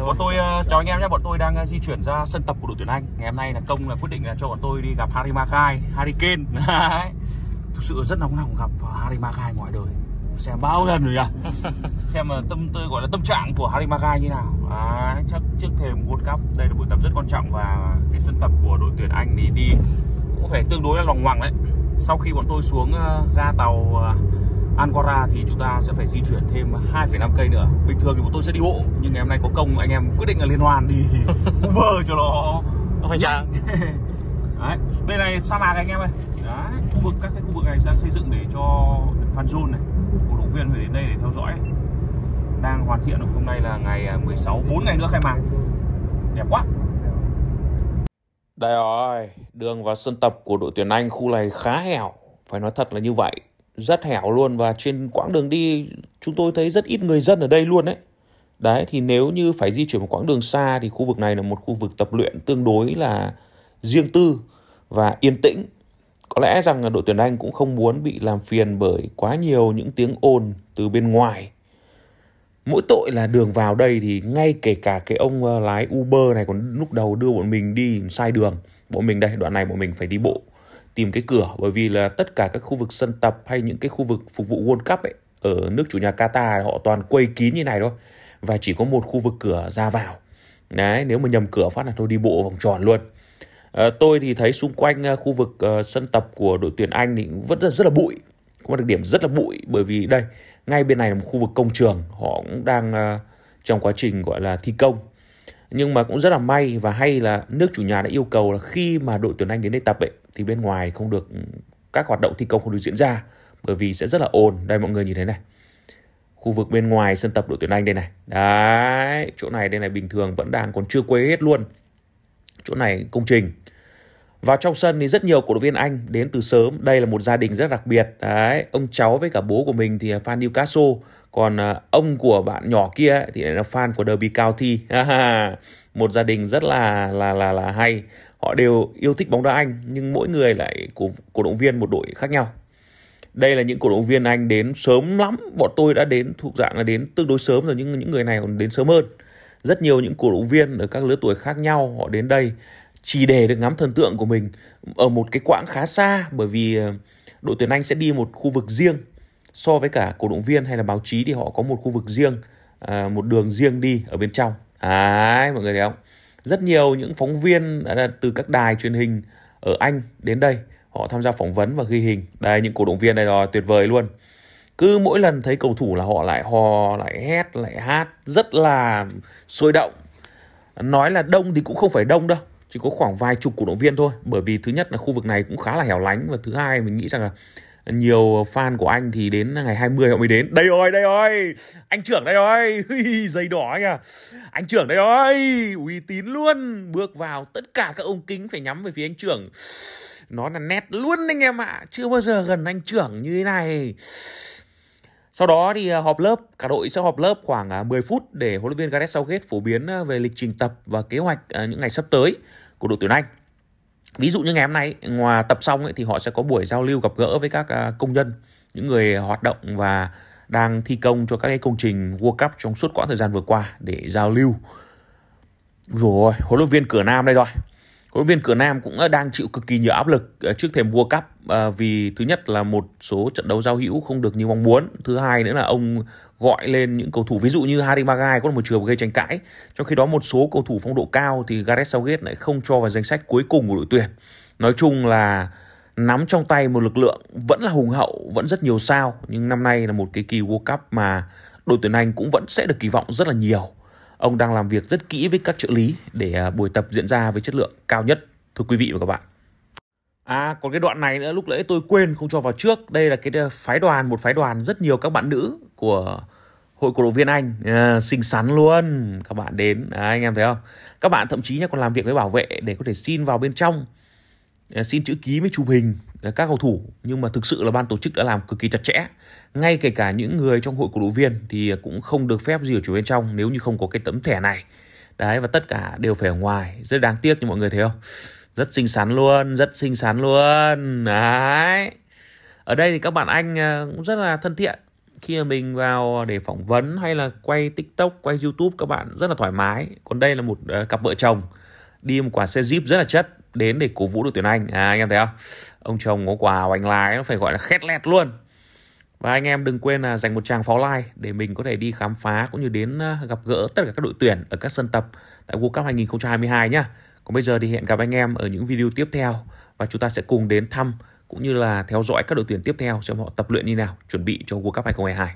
Bọn tôi uh, chào anh em nhé, bọn tôi đang uh, di chuyển ra sân tập của đội tuyển Anh. Ngày hôm nay là công là quyết định là cho bọn tôi đi gặp Harry Mackay, Harry Kane. Thực sự rất nóng lòng gặp Harry Mackay ngoài đời. Xem bao lần rồi à? Xem mà tâm tôi gọi là tâm trạng của Harry Mackay như nào. À, chắc trước thềm World Cup, đây là buổi tập rất quan trọng và cái sân tập của đội tuyển Anh thì đi cũng phải tương đối là lòng hoàng đấy. Sau khi bọn tôi xuống uh, ga tàu uh, Ankara thì chúng ta sẽ phải di chuyển thêm 2,5 cây nữa. Bình thường thì bọn tôi sẽ đi bộ Nhưng ngày hôm nay có công anh em quyết định là liên hoan đi. Uber cho nó Hoành tráng. Đấy, bên này sa mạc anh em ơi. Đấy, khu vực các cái khu vực này đang xây dựng để cho fan zone này cổ động viên phải đến đây để theo dõi. Đang hoàn thiện hôm nay là ngày 16 4 ngày nữa khai mạc. Đẹp quá. Đây rồi đường vào sân tập của đội tuyển Anh khu này khá hẻo. Phải nói thật là như vậy rất hẻo luôn và trên quãng đường đi chúng tôi thấy rất ít người dân ở đây luôn đấy. Đấy thì nếu như phải di chuyển một quãng đường xa thì khu vực này là một khu vực tập luyện tương đối là riêng tư và yên tĩnh. Có lẽ rằng đội tuyển Anh cũng không muốn bị làm phiền bởi quá nhiều những tiếng ồn từ bên ngoài. Mỗi tội là đường vào đây thì ngay kể cả cái ông ờ, lái Uber này còn lúc đầu đưa bọn mình đi sai đường. Bọn mình đây, đoạn này bọn mình phải đi bộ tìm cái cửa bởi vì là tất cả các khu vực sân tập hay những cái khu vực phục vụ World Cup ấy ở nước chủ nhà Qatar họ toàn quây kín như này thôi và chỉ có một khu vực cửa ra vào. Đấy nếu mà nhầm cửa phát là tôi đi bộ vòng tròn luôn. À, tôi thì thấy xung quanh ờ, khu vực uh, sân tập của đội tuyển Anh thì vẫn rất, rất là bụi. Có một đặc điểm rất là bụi bởi vì đây ngay bên này là một khu vực công trường họ cũng đang uh, trong quá trình gọi là thi công nhưng mà cũng rất là may và hay là nước chủ nhà đã yêu cầu là khi mà đội tuyển Anh đến đây tập ấy, thì bên ngoài không được ừ, các hoạt động thi công không được diễn ra, bởi vì sẽ rất là ồn. Đây, mọi người nhìn thấy này. Khu vực bên ngoài sân tập đội tuyển Anh đây này. Đấy, chỗ này đây này bình thường vẫn đang còn chưa quấy hết luôn. Chỗ này công trình vào trong sân thì rất nhiều cổ động viên Anh đến từ sớm. Đây là một gia đình rất đặc biệt. Đấy, ông cháu với cả bố của mình thì fan Newcastle, còn à, ông của bạn nhỏ kia thì là fan của Derby County. một gia đình rất là là là là hay. Họ đều yêu thích bóng đá Anh nhưng mỗi người lại cổ, cổ động viên một đội khác nhau. Đây là những cổ động viên Anh đến sớm lắm. Bọn tôi đã đến thuộc dạng là đến tương đối sớm rồi nhưng những người này còn đến sớm hơn. Rất nhiều những cổ động viên ở các lứa tuổi khác nhau họ đến đây chỉ để được ngắm thần tượng của mình ở một cái quãng khá xa, bởi vì ờ, đội tuyển Anh sẽ đi một khu vực riêng. So với cả cổ động viên hay là báo chí thì họ có một khu vực riêng à, một đường riêng đi ở bên trong. Đấy, mọi người thấy không? Rất nhiều những phóng viên từ các đài truyền hình ở Anh đến đây, họ tham gia phỏng vấn và ghi hình. Đây, những cổ động viên này rồi, tuyệt vời luôn. Cứ mỗi lần thấy cầu thủ là họ lại hò, lại hét, lại hát, rất là sôi động. Nói là đông thì cũng không phải đông đâu chỉ có khoảng vài chục cổ động viên thôi. Bởi vì thứ nhất là khu vực này cũng khá là hẻo lánh và thứ hai mình nghĩ rằng là nhiều fan của anh thì đến ngày 20 họ mới đến. Đây rồi đây rồi. Anh trưởng đây rồi. Giày đỏ anh à. Anh trưởng đây rồi. Uy tín luôn. Bước vào tất cả các ông kính phải nhắm về phía anh trưởng. Nó là nét luôn anh em ạ. À. chưa bao giờ gần anh trưởng như thế này. Sau đó thì à, họp lớp, cả đội sẽ họp lớp khoảng à, 10 phút để huấn luyện viên Gareth Southgate phổ biến à, về lịch trình tập và kế hoạch những ngày sắp tới của đội tuyển Anh. Ví dụ như ngày hôm nay ngoài tập xong ấy, thì họ sẽ có buổi giao lưu gặp gỡ với các à, công nhân, những người hoạt động và đang thi công cho các cái công trình World Cup trong suốt quãng thời gian vừa qua để giao lưu. Rồi, huấn luyện viên cửa Nam đây rồi. Huấn viên cửa Nam cũng ờ, đang chịu cực kỳ nhiều áp lực ờ, trước thềm World Cup ờ, vì thứ nhất là một số trận đấu giao hữu không được như mong muốn, thứ hai nữa là ông gọi lên những cầu thủ ví dụ như Harry Maguire có một trường gây tranh cãi, trong khi đó một số cầu thủ phong độ cao thì Gareth Southgate lại không cho vào danh sách cuối cùng của đội tuyển. Nói chung là nắm trong tay một lực lượng vẫn là hùng hậu, vẫn rất nhiều sao nhưng năm nay là một cái kỳ World Cup mà đội tuyển Anh cũng vẫn sẽ được kỳ vọng rất là nhiều. Ông đang làm việc rất kỹ với các trợ lý để à, buổi tập diễn ra với chất lượng cao nhất. Thưa quý vị và các bạn. À, còn cái đoạn này nữa lúc nãy tôi quên không cho vào trước. Đây là cái à, phái đoàn, một phái đoàn rất nhiều các bạn nữ của hội cổ động viên Anh à, xinh xắn luôn các bạn đến à, anh em thấy không các bạn thậm chí còn làm việc với bảo vệ để có thể xin vào bên trong Ờ, xin chữ ký với chụp hình ờ, các cầu thủ. Nhưng mà thực sự là ban tổ chức đã làm cực kỳ chặt chẽ. Ngay kể cả những người trong hội cổ động viên thì cũng không được phép gì ở chủ bên trong nếu như không có cái tấm thẻ này. Đấy, và tất cả đều phải ở ngoài. Rất đáng tiếc như mọi người thấy không? Rất xinh xắn luôn, rất xinh xắn luôn. Đấy. Ở đây thì các bạn anh ờ, cũng rất là thân thiện. Khi mà mình vào để phỏng vấn hay là quay tiktok, quay youtube, các bạn rất là thoải mái. Còn đây là một cặp vợ chồng. Đi một quả xe jeep rất là chất đến để cổ vũ đội tuyển anh à anh em thấy không ông chồng có quà anh lái nó phải gọi là khét lẹt luôn và anh em đừng quên là dành một tràng pháo like để mình có thể đi khám phá cũng như đến à, gặp gỡ tất cả các đội tuyển ở các sân tập tại World Cup 2022 nhá. Còn bây giờ thì hẹn gặp anh em ở những video tiếp theo và chúng ta sẽ cùng đến thăm cũng như là theo dõi các đội tuyển tiếp theo xem họ tập luyện như nào, chuẩn bị cho World Cup 2022.